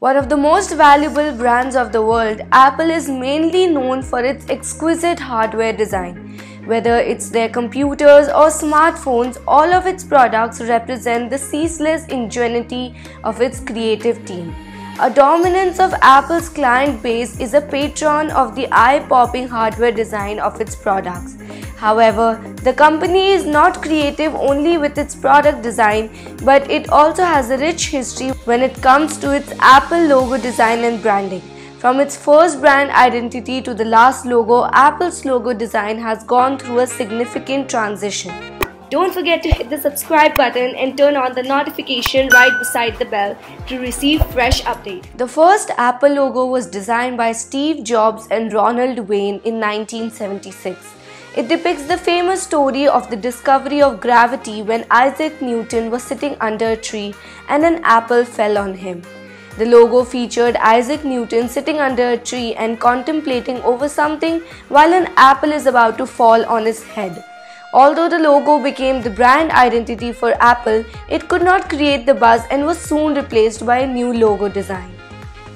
One of the most valuable brands of the world, Apple is mainly known for its exquisite hardware design. Whether it's their computers or smartphones, all of its products represent the ceaseless ingenuity of its creative team. A dominance of Apple's client base is a patron of the eye-popping hardware design of its products. However, the company is not creative only with its product design, but it also has a rich history when it comes to its Apple logo design and branding. From its first brand identity to the last logo, Apple's logo design has gone through a significant transition. Don't forget to hit the subscribe button and turn on the notification right beside the bell to receive fresh updates. The first Apple logo was designed by Steve Jobs and Ronald Wayne in 1976. It depicts the famous story of the discovery of gravity when Isaac Newton was sitting under a tree and an apple fell on him. The logo featured Isaac Newton sitting under a tree and contemplating over something while an apple is about to fall on his head. Although the logo became the brand identity for Apple, it could not create the buzz and was soon replaced by a new logo design.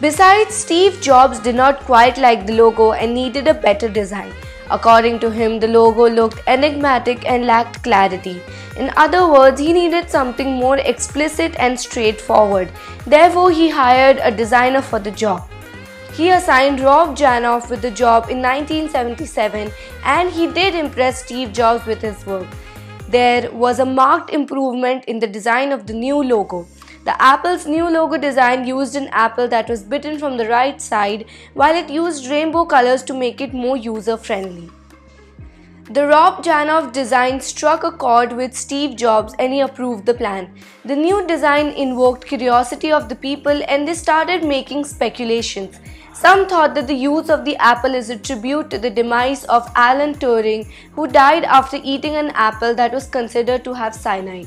Besides, Steve Jobs did not quite like the logo and needed a better design. According to him, the logo looked enigmatic and lacked clarity. In other words, he needed something more explicit and straightforward. Therefore, he hired a designer for the job. He assigned Rob Janoff with the job in 1977 and he did impress Steve Jobs with his work. There was a marked improvement in the design of the new logo. The Apple's new logo design used an apple that was bitten from the right side while it used rainbow colors to make it more user friendly. The Rob Janoff design struck a chord with Steve Jobs and he approved the plan. The new design invoked curiosity of the people and they started making speculations. Some thought that the use of the apple is a tribute to the demise of Alan Turing, who died after eating an apple that was considered to have cyanide.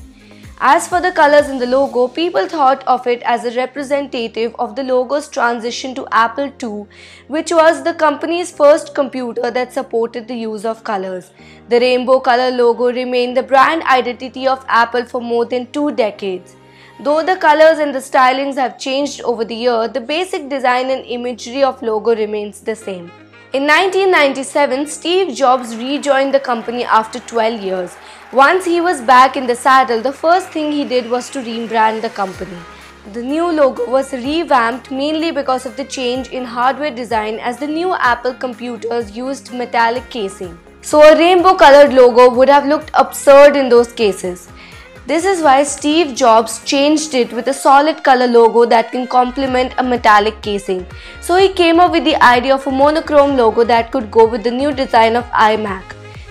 As for the colors in the logo, people thought of it as a representative of the logo's transition to Apple II, which was the company's first computer that supported the use of colors. The rainbow color logo remained the brand identity of Apple for more than two decades. Though the colors and the stylings have changed over the year, the basic design and imagery of logo remains the same. In 1997, Steve Jobs rejoined the company after 12 years. Once he was back in the saddle, the first thing he did was to rebrand the company. The new logo was revamped mainly because of the change in hardware design as the new Apple computers used metallic casing. So a rainbow colored logo would have looked absurd in those cases. This is why Steve Jobs changed it with a solid color logo that can complement a metallic casing. So he came up with the idea of a monochrome logo that could go with the new design of iMac.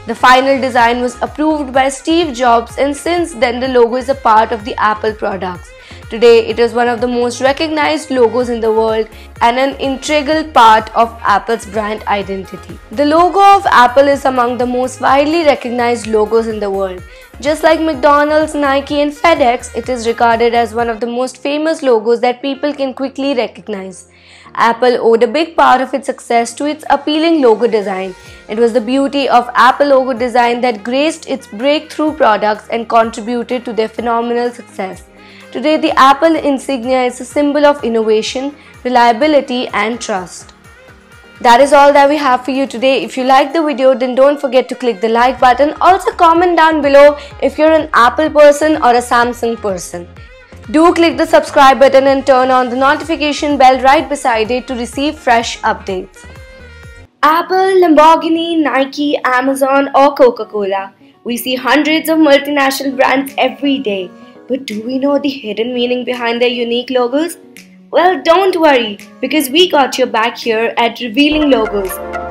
The final design was approved by Steve Jobs and since then the logo is a part of the Apple products. Today, it is one of the most recognized logos in the world and an integral part of Apple's brand identity. The logo of Apple is among the most widely recognized logos in the world. Just like McDonald's, Nike, and FedEx, it is regarded as one of the most famous logos that people can quickly recognize. Apple owed a big part of its success to its appealing logo design. It was the beauty of Apple logo design that graced its breakthrough products and contributed to their phenomenal success. Today, the Apple insignia is a symbol of innovation, reliability, and trust. That is all that we have for you today. If you like the video, then don't forget to click the like button. Also, comment down below if you're an Apple person or a Samsung person. Do click the subscribe button and turn on the notification bell right beside it to receive fresh updates. Apple, Lamborghini, Nike, Amazon, or Coca Cola. We see hundreds of multinational brands every day. But do we know the hidden meaning behind their unique logos? Well, don't worry, because we got your back here at Revealing Logos.